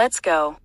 Let's go.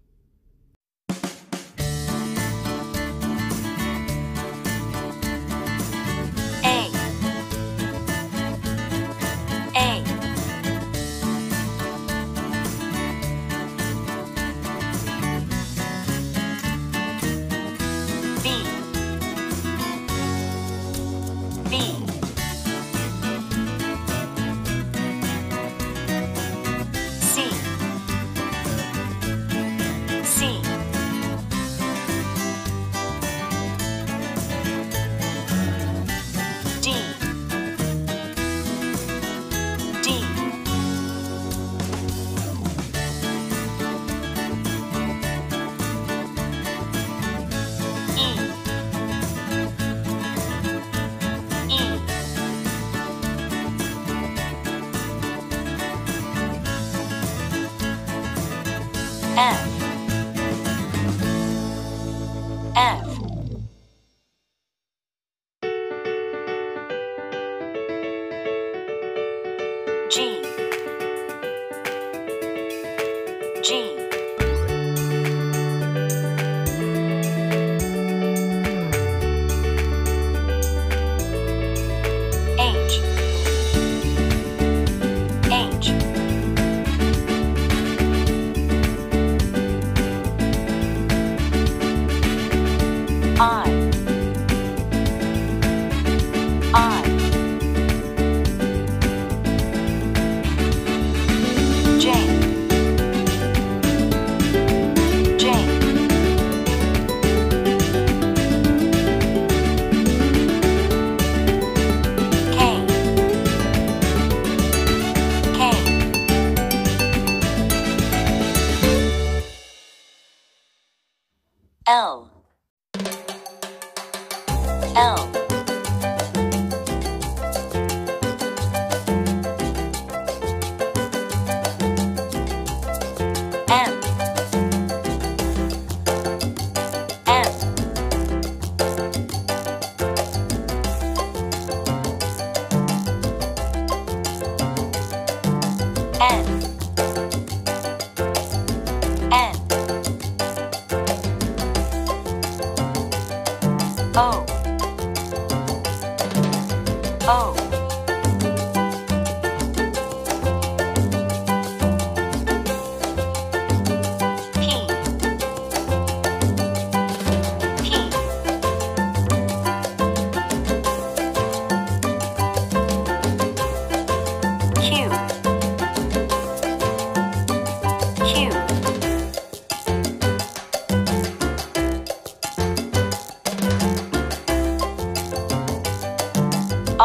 L.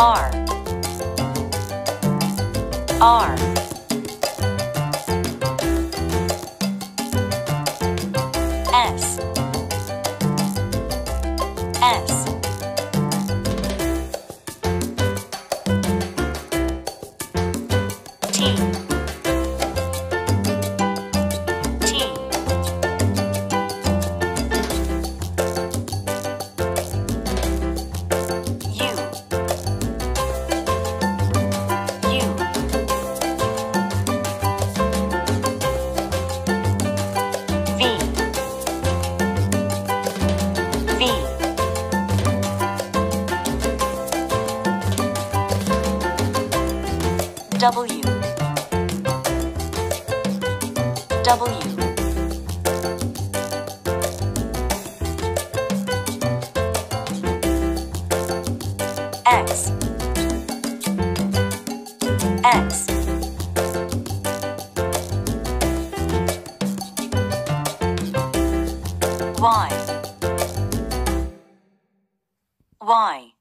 R. R. W. X. X. Y. Y.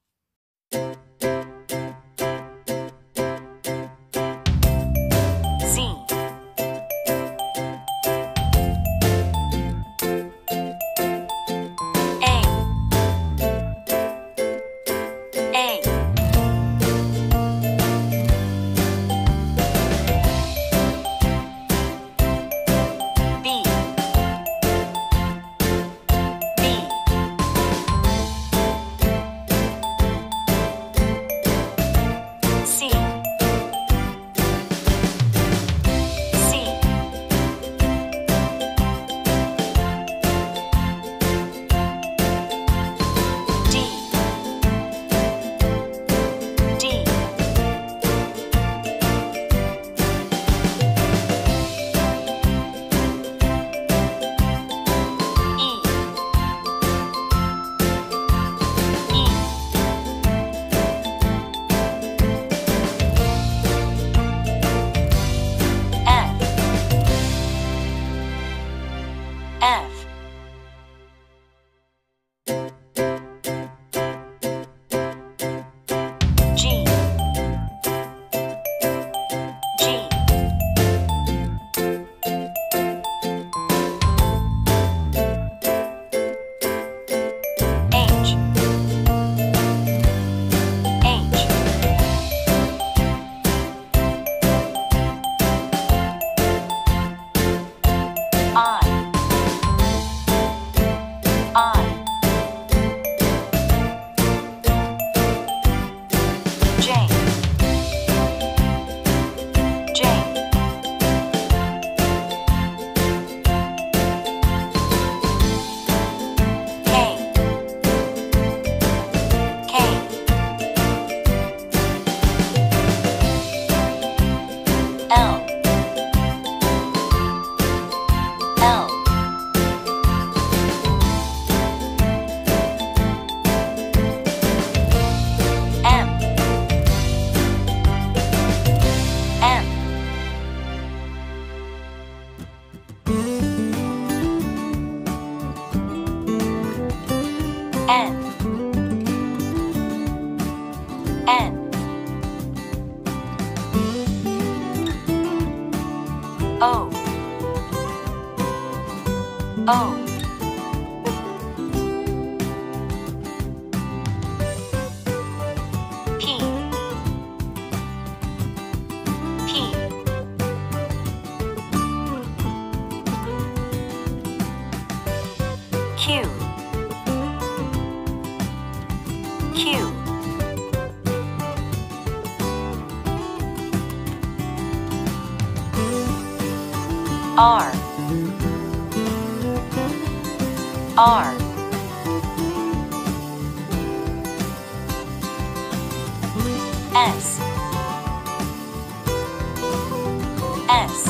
N. O. O. P. R. R. S. S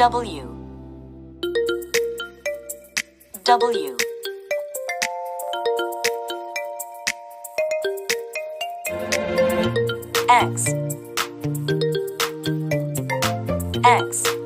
W. W. X. X